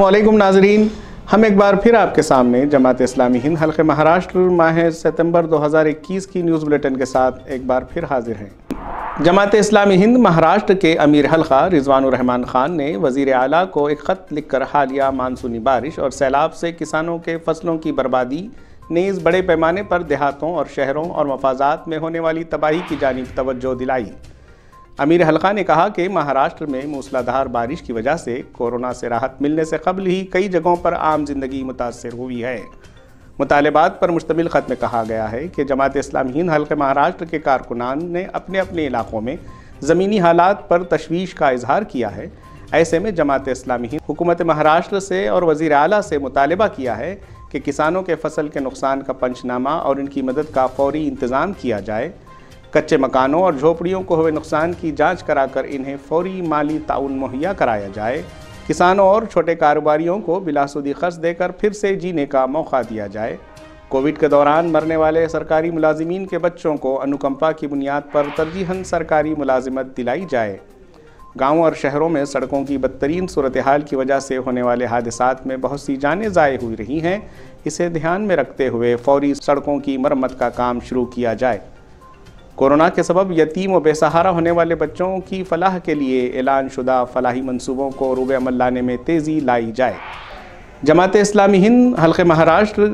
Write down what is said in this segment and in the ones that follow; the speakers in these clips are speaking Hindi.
वालेकुम नाजरीन हम एक बार फिर आपके सामने जमात इस्लामी हिंद हल्के महाराष्ट्र माह सितंबर 2021 की न्यूज़ बुलेटिन के साथ एक बार फिर हाजिर हैं। जमात इस्लामी हिंद महाराष्ट्र के अमीर हल्का रहमान ख़ान ने वज़ी अला को एक ख़त लिखकर हालिया मानसूनी बारिश और सैलाब से किसानों के फ़सलों की बर्बादी, नेज़ बड़े पैमाने पर देहातों और शहरों और मफाजात में होने वाली तबाही की जानब तवज्जो दिलाई। अमीर हल्का ने कहा कि महाराष्ट्र में मूसलाधार बारिश की वजह से कोरोना से राहत मिलने से कबल ही कई जगहों पर आम ज़िंदगी मुतासर हुई है। मुतालबात पर मुश्तमिल ख़त में कहा गया है कि जमात इस्लामी हिंद हल्के महाराष्ट्र के कारकुनान ने अपने अपने इलाकों में ज़मीनी हालात पर तशवीश का इजहार किया है। ऐसे में जमात इस्लामी हिंद हुकूमत महाराष्ट्र से और वज़ी अली से मुतालबा किया है कि किसानों के फ़सल के नुकसान का पंचनामा और इनकी मदद का फौरी इंतज़ाम किया जाए। कच्चे मकानों और झोपड़ियों को हुए नुकसान की जाँच कराकर इन्हें फौरी माली ताउन मुहैया कराया जाए। किसानों और छोटे कारोबारियों को बिलासुदी खर्च देकर फिर से जीने का मौका दिया जाए। कोविड के दौरान मरने वाले सरकारी मुलाजमीन के बच्चों को अनुकंपा की बुनियाद पर तरजीहन सरकारी मुलाजिमत दिलाई जाए। गाँव और शहरों में सड़कों की बदतरीन सूरत हाल की वजह से होने वाले हादसा में बहुत सी जानें ज़ाय हुई रही हैं। इसे ध्यान में रखते हुए फौरी सड़कों की मरम्मत का काम शुरू किया जाए। कोरोना के सबब यतीम व बेसहारा होने वाले बच्चों की फलाह के लिए ऐलान शुदा फलाही मनसूबों को रूब अमल लाने में तेज़ी लाई जाए। जमात इस्लामी हिंद, हल्के महाराष्ट्र,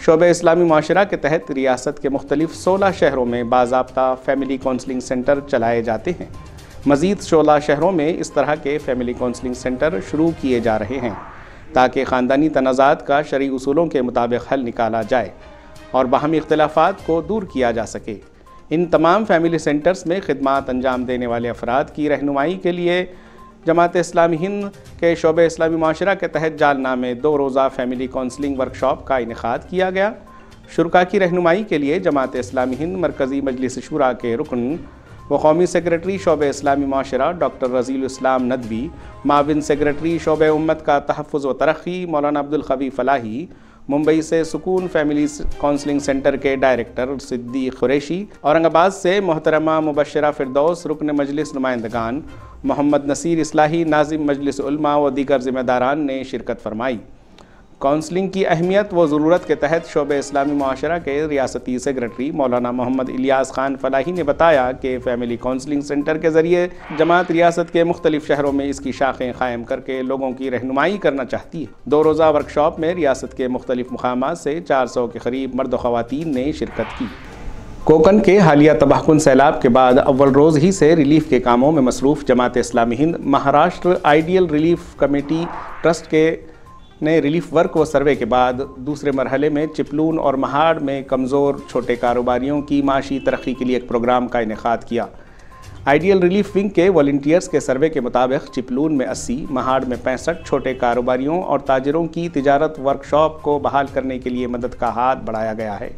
शोब इस्लामी माशरा के तहत रियासत के मुख्तलिफ़ सोलह शहरों में बाबा फैमिली काउंसलिंग सेंटर चलाए जाते हैं। मज़ीद सोलह शहरों में इस तरह के फैमिली काउंसलिंग सेंटर शुरू किए जा रहे हैं, ताकि ख़ानदानी तनाज़ात का शरी असूलों के मुताबिक हल निकाला जाए और बाहमी इख्तलाफात को दूर किया जा सके। इन तमाम फैमिली सेंटर्स में खदमात अंजाम देने वाले अफराद की रहनुमाई के लिए जमात इस्लामी हिंद के शोब इस्लामी माशरा के तहत जालना में दो रोज़ा फैमिली काउंसलिंग वर्कशॉप का इनका किया गया। शुरा की रहनुमाई के लिए जमात इस्लामी हिंद मरकज़ी मजलिस शुरा के रुकन, व कौमी सेक्रेटरी शोब इस्लामी माशरा डॉक्टर रज़ील इस्लाम नदवी, माविन सेक्रेटरी शोब उम्मत का तहफ़ व तरक्की मौलाना अब्दुल खबी फ़लाही मुंबई से सुकून फैमिली काउंसलिंग सेंटर के डायरेक्टर सिद्दी कुरैशी, औरंगाबाद से मोहतरमा मुबशरा फिरदौस, रुकन मजलिस नुमाइंदगान मोहम्मद नसीर इस्लाही, नाजिम मजलिस व दीगर ज़िम्मेदारान ने शिरकत फरमाई। काउंसलिंग की अहमियत व ज़रूरत के तहत शोब इस्लामी माशरा के रियासती सेक्रेटरी मौलाना मोहम्मद इलियास खान फलाही ने बताया कि फ़ैमिली काउंसलिंग सेंटर के ज़रिए जमात रियासत के मुख्तलिफ़ शहरों में इसकी शाखें कायम करके लोगों की रहनुमाई करना चाहती है। दो रोज़ा वर्कशॉप में रियासत के मुख्तलिफ़ मकाम से चार सौ के करीब मर्द खवतिन ने शिरकत की। कोकन के हालिया तबाहकुन सैलाब के बाद अव्वल रोज़ ही से रिलीफ के कामों में मसरूफ़ Jamaat Islami Hind Maharashtra ideal relief committee trust के ने रिलीफ वर्क व सर्वे के बाद दूसरे मरहले में चिपलून और महाड़ में कमज़ोर छोटे कारोबारियों की माशी तरक्की के लिए एक प्रोग्राम का इनका किया। आइडियल रिलीफ विंग के वॉल्टियर्स के सर्वे के मुताबिक चिपलून में 80, महाड़ में पैंसठ छोटे कारोबारियों और ताजरों की तजारत वर्कशॉप को बहाल करने के लिए मदद का हाथ बढ़ाया गया है।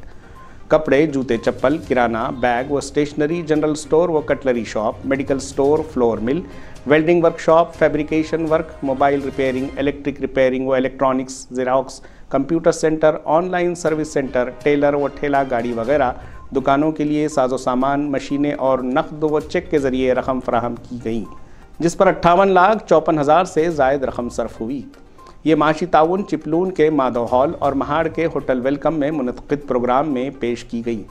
कपड़े, जूते, चप्पल, किराना, बैग व स्टेशनरी, जनरल स्टोर व cutlery shop, medical store, flour mill, welding workshop, fabrication work, mobile repairing, electric repairing व electronics, Xerox, computer centre, online service centre, tailor व ठेला गाड़ी वगैरह। दुकानों के लिए साजो सामान, मशीनें और नकद व चेक के ज़रिए रकम फराहम की गई, जिस पर अट्ठावन लाख चौपन हज़ार से जायद रकम सर्फ हुई। ये माशी ताउन, चिपलून के माधव हॉल और महाड़ के होटल वेलकम में मुनद प्रोग्राम में पेश की गई।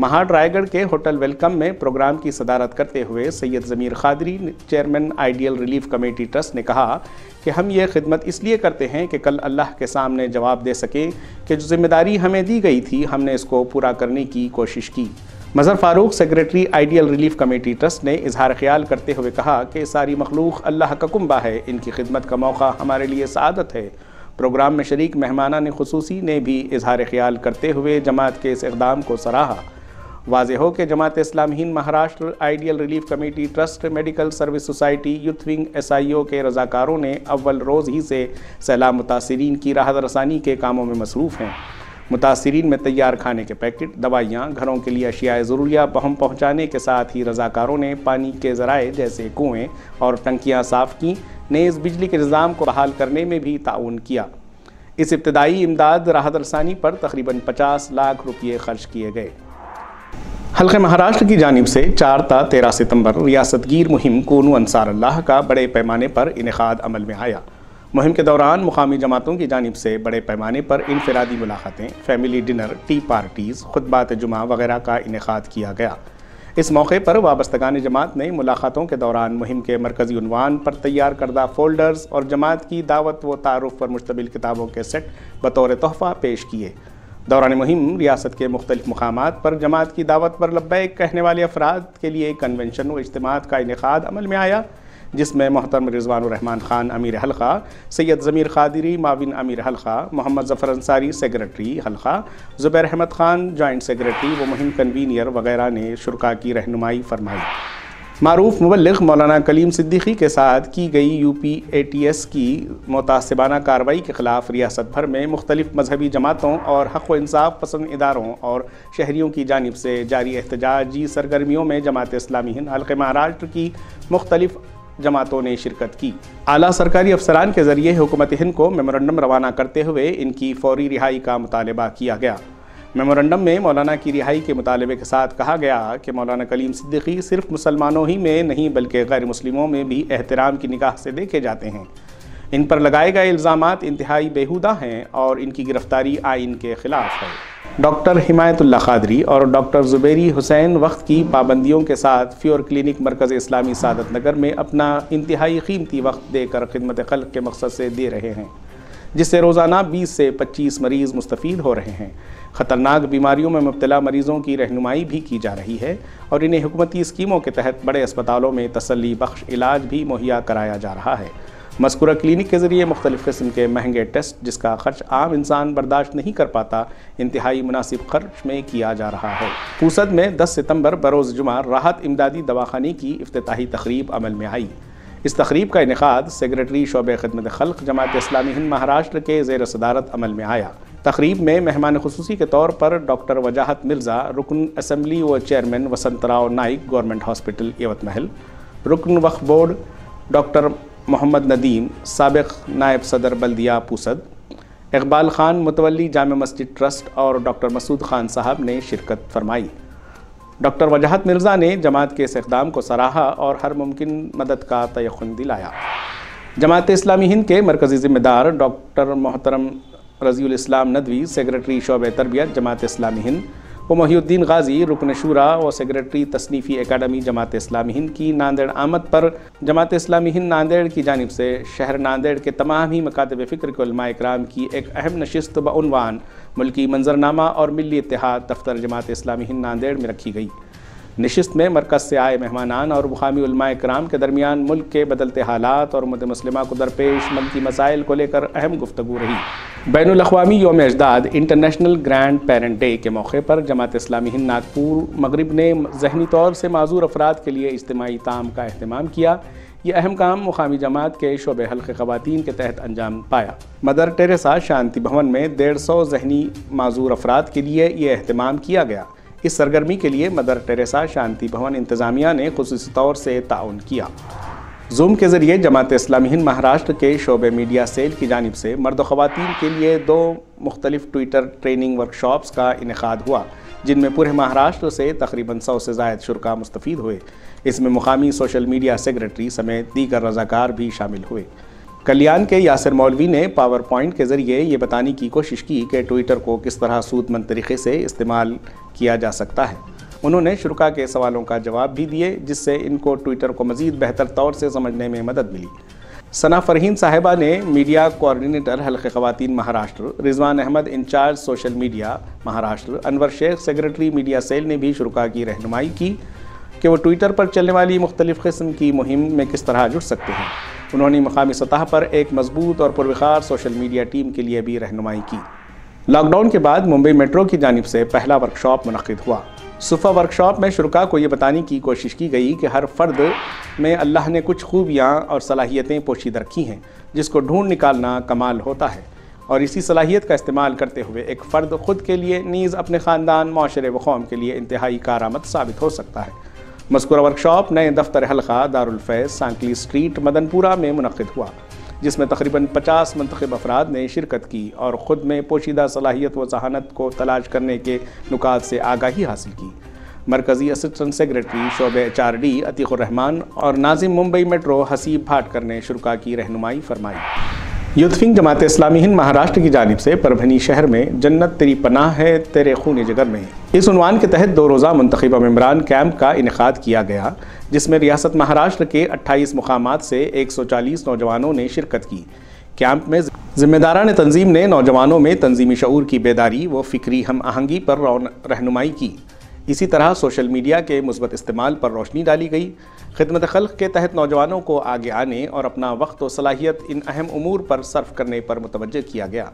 महाड़ रायगढ़ के होटल वेलकम में प्रोग्राम की सदारत करते हुए Syed Zameer Qadri, chairman ideal relief committee trust ने कहा कि हम ये खिदमत इसलिए करते हैं कि कल अल्लाह के सामने जवाब दे सकें कि जो ज़िम्मेदारी हमें दी गई थी, हमने इसको पूरा करने की कोशिश की। Mazhar Farooq, secretary, ideal relief committee trust ने इजहार ख्याल करते हुए कहा कि सारी मखलूक अल्लाह का कुंबा है। इनकी खिदमत का मौका हमारे लिए सदत है। प्रोग्राम में शरीक मेहमाना ने खसूसी ने भी इजहार ख्याल करते हुए जमात के इस इकदाम को सराहा। वाज हो कि Jamaat Islami Maharashtra ideal relief committee trust, medical service society, youth wing S I O के रजाकारों ने अव्वल रोज़ ही से सैलाब मुतासरीन की राहत रसानी के कामों में मसरूफ़ हैं। मुतासरीन में तैयार खाने के पैकेट, दवाइयाँ, घरों के लिए अशियाए ज़रूरिया, बहम पहुँचाने के साथ ही रजाकारों ने पानी के ज़राए जैसे कुएँ और टंकियाँ साफ़ की, नेज़ बिजली के निज़ाम को बहाल करने में भी ताउन किया। इस इब्तदाई इमदाद राहत रसानी पर तकरीबन पचास लाख रुपये खर्च किए गए। हल्के महाराष्ट्र की जानब से चार ता तेरह सितंबर रियासतगीर मुहिम, कोनू अंसार अल्लाह का बड़े पैमाने पर इनका अमल में आया। मुहिम के दौरान मुकामी जमातों की जानब से बड़े पैमाने पर इनफरादी मुलाकातें, फैमिली डिनर, टी पार्टीज़, खुतबात जुमा वगैरह का इनका किया गया। इस मौके पर वाबस्तगान जमात ने मुलाकातों के दौरान मुहिम के मरकजी उनवान पर तैयार करदा फोल्डर्स और जमात की दावत व तारफ़ पर मुश्तमिल किताबों के सेट बतौर तोहफ़ा पेश किए। दौरान मुहिम रियासत के मुख्तलिफ़ मकाम पर जमात की दावत पर लब्बैक कहने वाले अफराद के लिए कन्वेंशन व इज्तम का इनका अमल में आया। जिसमें मोहतरम रिजवान खान, अमीर हल्का सैयद ज़मीर खादरी, माविन अमीर हल्का मोहम्मद ज़फ़र अंसारी, सेक्रेटरी हल्का ज़ुबैर अहमद ख़ान जॉइंट सेक्रेटरी, व मुहिम कन्वीनियर वगैरह ने शुरा की रहनुमाई फरमाई। मरूफ मुबलग मौलाना कलीम सिद्दीकी के साथ की गई U P A T S की मुतासबाना कार्रवाई के ख़िलाफ़ रियासत भर में मुख्तलिफ़ मजहबी जमातों और हक़ व इंसाफ पसंद इदारों और शहरीों की जानब से जारी एहतजाजी सरगर्मियों में जमात इस्लामी हिंद हल्के महाराष्ट्र की मुख्तलिफ़ जमातों ने शिरकत की। आला सरकारी अफसरान के ज़रिए हुकूमत हिंद को मेमोरेंडम रवाना करते हुए इनकी फौरी रिहाई का मुतालबा किया गया। मेमोरेंडम में मौलाना की रिहाई के मुतालबे के साथ कहा गया कि मौलाना कलीम सिद्दीकी सिर्फ़ मुसलमानों ही में नहीं, बल्कि गैर मुस्लिमों में भी एहतराम की निगाह से देखे जाते हैं। इन पर लगाए गए इल्ज़ाम इंतहाई बेहुदा हैं और इनकी गिरफ्तारी आइन के ख़िलाफ़ है। डॉक्टर हिमायतुल्ला खादरी और डॉक्टर ज़ुबेरी हुसैन वक्त की पाबंदियों के साथ फ्योर क्लिनिक मरकज़ इस्लामी सादत नगर में अपना इंतहाई कीमती वक्त देकर खिदमत खल के मकसद से दे रहे हैं, जिससे रोज़ाना 20 से 25 मरीज़ मुस्तफ़ हो रहे हैं। ख़तरनाक बीमारियों में मुबतला मरीज़ों की रहनुमाई भी की जा रही है और इन्हें हुकूमती स्कीमों के तहत बड़े अस्पतालों में तसली बख्श इलाज भी मुहैया कराया जा रहा है। मस्कुरा क्लिनिक के ज़रिए मुख्तलिफ़ किस्म के महँगे टेस्ट, जिसका खर्च आम इंसान बर्दाश्त नहीं कर पाता, इंतहाई मुनासिब खर्च में किया जा रहा है। पूसद में 10 सितंबर बरोज़ जुमा राहत इमदादी दवाखानी की अफ्ताही तकरीब अमल में आई। इस तकरीब का इनका सेक्रेटरी शोब खदमत खल्क जमात इस्लामी हिंद महाराष्ट्र के जेर सदारत अमल में आया। तकरीब में मेहमान खसूसी के तौर पर डॉक्टर वजाहत मिर्ज़ा, रुकन असम्बली व chairman Vasant Rao Naik, government hospital Yavatmal रुकन वक्फ बोर्ड डॉक्टर मोहम्मद नदीम, सबक नायब सदर बल्दिया पूसद, इकबाल ख़ान मुतवली जाम मस्जिद ट्रस्ट और डॉक्टर मसूद ख़ान साहब ने शिरकत फरमाई। डॉक्टर वजाहत मिर्ज़ा ने जमात के इस इकदाम को सराहा और हर मुमकिन मदद का तयन दिलाया। जमात इस्लामी हिंद के मरकज़ी ज़िम्मेदार डॉक्टर मोहतरम रज़ी इस्लाम नदवी, सेक्रेटरी शोब तरबियत जमात इस्लामी हिंद व महीद्दीन गाजी रुकन शुरा व सेक्रेटरी तसनीफ़ी एकेडमी जमात इस्लामी हिंद की नांदेड़ आमद पर। जमात इस्लामी हिंद नांदेड़ की जानब से शहर नांदेड़ के तमाम ही मकातब फ़िक्र के इक्राम की एक अहम नशस्त बनवान मुल्की मंजरनामा और मिली इतिहाद दफ्तर जमात इस्लामी हिंद नांदेड़ में रखी गई। नशस्त में मरकज़ से आए मेहमानान और मुकामी कराम के दरमियान मुल्क के बदलते हालात और मद मुसलिमा को दरपेश मुल्की मसाइल को लेकर अहम गुफ्तु रही। बैन अवी योम अजदाद इंटरनेशनल ग्रैंड पेरेंट डे के मौके पर जमात इस्लामी हिंद नागपुर मगरब ने जहनी तौर से माजूर अफराद के लिए इज्तमी ताम का अहतमाम किया। ये अहम काम मुकामी जमात के शोब हल्के ख़वान के तहत अंजाम पाया। मदर टेरेसा शांति भवन में डेढ़ सौ जहनी माजूर अफराद के लिए ये अहतमाम किया गया। इस सरगर्मी के लिए मदर टेरेसा शांति भवन इंतज़ामिया ने खसूस तौर से ताउन किया। जूम के ज़रिए जमात इस्लामी हिंद महाराष्ट्र के शोबे मीडिया सेल की जानब से मर्द ख़वान के लिए दो मुख्तलिफ़ ट्विटर ट्रेनिंग वर्कशॉप्स का इनका हुआ, जिनमें पूरे महाराष्ट्र से तकरीबन सौ से जायद शुरा मुस्तफ़ हुए। इसमें मुकामी सोशल मीडिया सेक्रेटरी समेत दीगर रजाकार भी शामिल हुए। कल्याण के यासिर मौलवी ने पावर पॉइंट के ज़रिए ये बताने की कोशिश की कि ट्विटर को किस तरह सूदमंद तरीके से इस्तेमाल किया जा सकता है। उन्होंने शुरा के सवालों का जवाब भी दिए, जिससे इनको ट्विटर को मज़ीद बेहतर तौर से समझने में मदद मिली। सना फ़रहीन साहिबा ने मीडिया कोऑर्डिनेटर हल्के ख़वान Maharashtra, Rizwan Ahmed incharge social media Maharashtra, Anwar Shaikh secretary media cell ने भी शुरा की रहनुमाई की कि वो ट्विटर पर चलने वाली मुख्तलिफ़ किस्म की मुहिम में किस तरह जुड़ सकते हैं। उन्होंने मकामी सतह पर एक मज़बूत और पुरवखार सोशल मीडिया टीम के लिए भी रहनुमाई की। लॉकडाउन के बाद मुंबई मेट्रो की जानब से पहला वर्कशॉप मनद हुआ। सुफ़ा वर्कशॉप में शुरा को ये बताने की कोशिश की गई कि हर फ़र्द में अल्लाह ने कुछ खूबियाँ और सलाहियतें पोशीद रखी हैं, जिसको ढूंढ निकालना कमाल होता है। और इसी सलाहियत का इस्तेमाल करते हुए एक फ़र्द ख़ुद के लिए नीज़ अपने ख़ानदान, माशरे व कौम के लिए इंतहाई कारामद साबित हो सकता है। मस्कुरा वर्कशॉप, नए दफ्तर हल्का दारुलफैज़ सांकली स्ट्रीट, मदनपुरा में मनद हुआ, जिसमें तकरीबन 50 मंतखब अफराद ने शिरकत की और ख़ुद में पोशीदा सलाहियत व जहानत को तलाश करने के नुकात से आगाही हासिल की। मरकज़ी असिस्टेंट सेक्रेटरी शोब एच आर डी अतीक़ुररहमान और नाजिम मुंबई मेट्रो हसीब भाटकर ने शुरा की रहनुमाई फरमाई। युद्धफिंग जमात इस्लामी हिंद महाराष्ट्र की जानब से परभनी शहर में, जन्नत तेरी पनाह है, तेरे खून जगर में। इस उनवान के तहत दो रोज़ा मंतखबा मम्बरान कैंप का इनका किया गया, जिसमें रियासत महाराष्ट्र के 28 मुकाम से 140 नौजवानों ने शिरकत की। कैंप में जिम्मेदारान तंजीम ने नौजवानों में तंजीमी शूर की बेदारी व फ़िक्री हम आहंगी पर रहनुमाई की। इसी तरह सोशल मीडिया के मुस्बत इस्तेमाल पर रोशनी डाली गई। खिदमत खल के तहत नौजवानों को आगे आने और अपना वक्त व सलाहियत इन अहम अमूर पर सर्फ करने पर मुतवजह किया गया।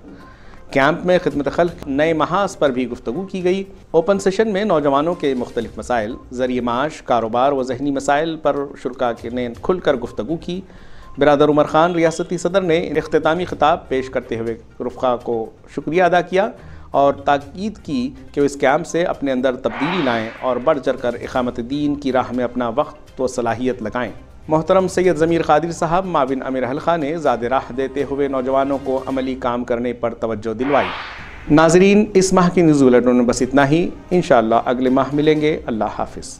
कैंप में खिदमत खल नए महाज पर भी गुफ्तु की गई। ओपन सेशन में नौजवानों के मुख्तलिफ़ मसाइल, ज़रिए माश, कारोबार व जहनी मसाइल पर शुरा ने खुलकर गुफ्तु की। बिरादर उमर ख़ान रियासती सदर ने अख्तामी खिताब पेश करते हुए रुखा को शुक्रिया अदा किया। और ताकीद की कि वो इस कैम्प से अपने अंदर तब्दीली लाएँ और बढ़ चढ़ कर इकामत दीन की राह में अपना वक्त व सलाहियत लगाएँ। मोहतरम सैयद ज़मीर खादिर साहब, माविन अमिर हलखा ने ज़्यादा राह देते हुए नौजवानों को अमली काम करने पर तोज्जो दिलवाई। नाजरीन, इस माह की न्यूज़ बुलेटिन में बस इतना ही। इन अगले माह मिलेंगे। अल्लाह हाफिज़।